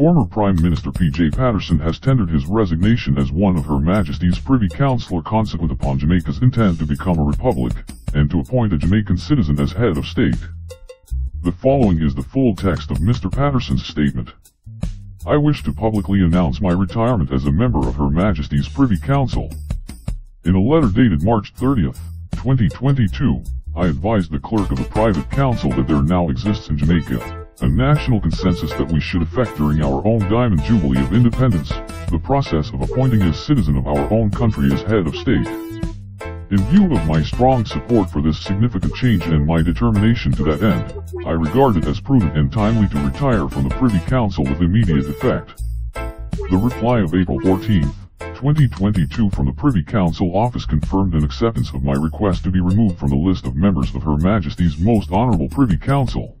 Former Prime Minister P.J. Patterson has tendered his resignation as one of Her Majesty's Privy Councillor consequent upon Jamaica's intent to become a republic, and to appoint a Jamaican citizen as head of state. The following is the full text of Mr. Patterson's statement. I wish to publicly announce my retirement as a member of Her Majesty's Privy Council. In a letter dated March 30, 2022, I advised the clerk of the Privy Council that there now exists in Jamaica a national consensus that we should effect during our own Diamond Jubilee of Independence, the process of appointing a citizen of our own country as head of state. In view of my strong support for this significant change and my determination to that end, I regard it as prudent and timely to retire from the Privy Council with immediate effect. The reply of April 14, 2022 from the Privy Council office confirmed an acceptance of my request to be removed from the list of members of Her Majesty's Most Honourable Privy Council.